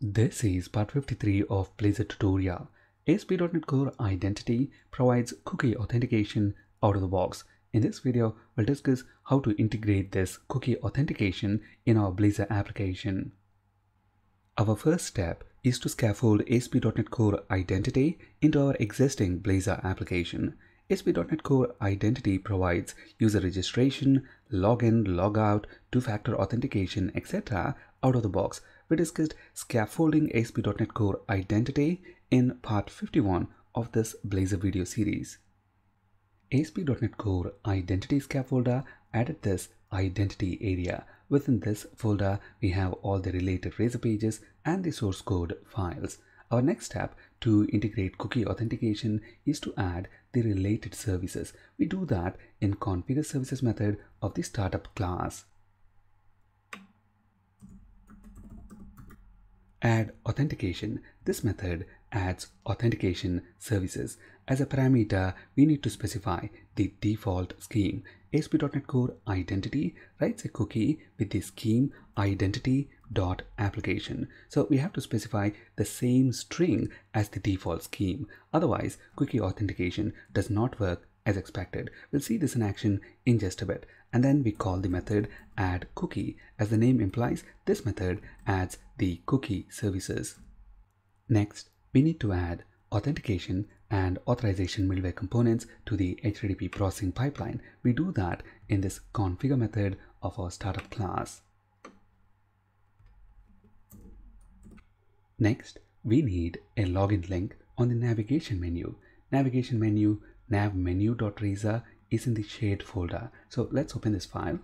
This is part 53 of Blazor tutorial. ASP.NET Core Identity provides cookie authentication out of the box. In this video, we'll discuss how to integrate this cookie authentication in our Blazor application. Our first step is to scaffold ASP.NET Core Identity into our existing Blazor application. ASP.NET Core Identity provides user registration, login, logout, two-factor authentication, etc. out of the box. We discussed scaffolding ASP.NET Core Identity in part 51 of this Blazor video series. ASP.NET Core Identity Scaffolder added this identity area. Within this folder, we have all the related Razor pages and the source code files. Our next step to integrate cookie authentication is to add the related services. We do that in configure services method of the startup class. Add authentication. This method adds authentication services. As a parameter, we need to specify the default scheme. ASP.NET Core Identity writes a cookie with the scheme identity dot application. So we have to specify the same string as the default scheme. Otherwise, cookie authentication does not work as expected. We'll see this in action in just a bit. And then we call the method add cookie. As the name implies, this method adds the cookie services. Next, we need to add authentication and authorization middleware components to the HTTP processing pipeline. We do that in this configure method of our startup class. Next, we need a login link on the navigation menu. Navigation menu navmenu.razor is in the shared folder. So let's open this file.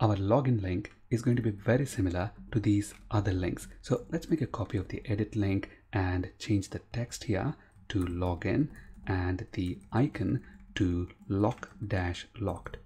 Our login link is going to be very similar to these other links. So let's make a copy of the edit link and change the text here to login and the icon to lock-locked.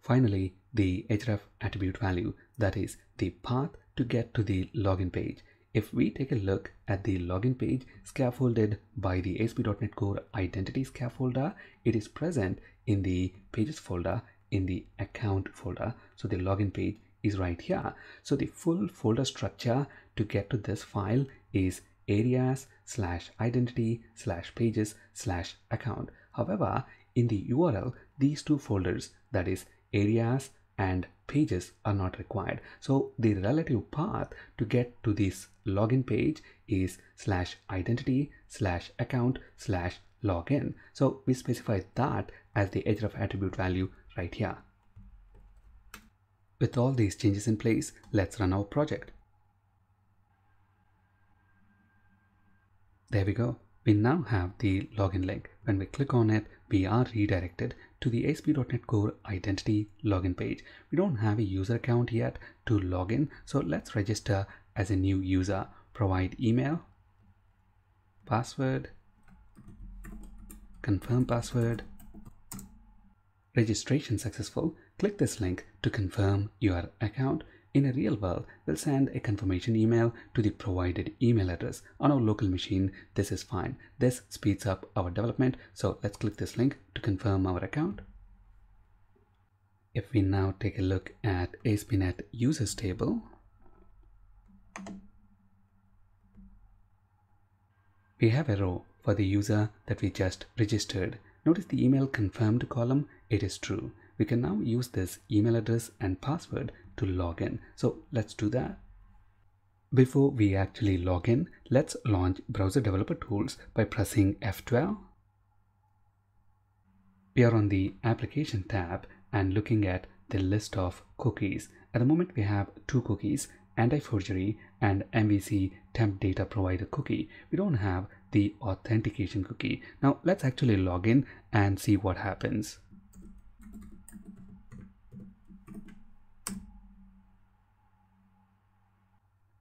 Finally, the href attribute value, that is the path to get to the login page. If we take a look at the login page scaffolded by the ASP.NET Core Identity Scaffolder, it is present in the Pages folder in the Account folder. So the login page is right here. So the full folder structure to get to this file is areas slash identity slash pages slash account. However, in the URL, these two folders, that is areas and pages are not required. So the relative path to get to this login page is slash identity slash account slash login. So we specify that as the href attribute value right here. With all these changes in place, let's run our project. There we go. We now have the login link. When we click on it, we are redirected to the ASP.NET Core Identity login page. We don't have a user account yet to log in, so let's register as a new user. Provide email, password, confirm password, registration successful. Click this link to confirm your account in a real world, we'll send a confirmation email to the provided email address. On our local machine, this is fine. This speeds up our development. So let's click this link to confirm our account. If we now take a look at ASP.NET users table, we have a row for the user that we just registered. Notice the email confirmed column, it is true. We can now use this email address and password to log in. So let's do that. Before we actually log in, let's launch Browser Developer Tools by pressing F12. We are on the Application tab and looking at the list of cookies. At the moment, we have two cookies, anti-forgery and MVC temp data provider cookie. We don't have the authentication cookie. Now let's actually log in and see what happens.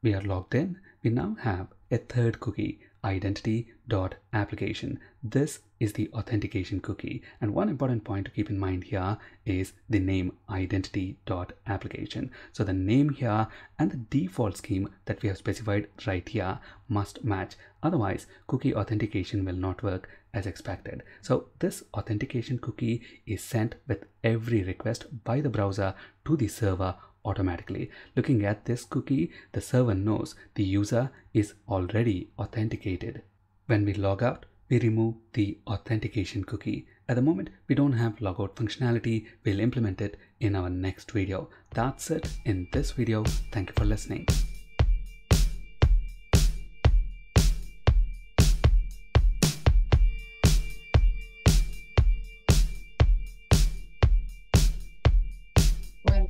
We are logged in, we now have a third cookie, identity.application. This is the authentication cookie. And one important point to keep in mind here is the name identity.application. So the name here and the default scheme that we have specified right here must match. Otherwise, cookie authentication will not work as expected. So this authentication cookie is sent with every request by the browser to the server automatically. Looking at this cookie, the server knows the user is already authenticated. When we log out, we remove the authentication cookie. At the moment, we don't have logout functionality. We'll implement it in our next video. That's it in this video. Thank you for listening.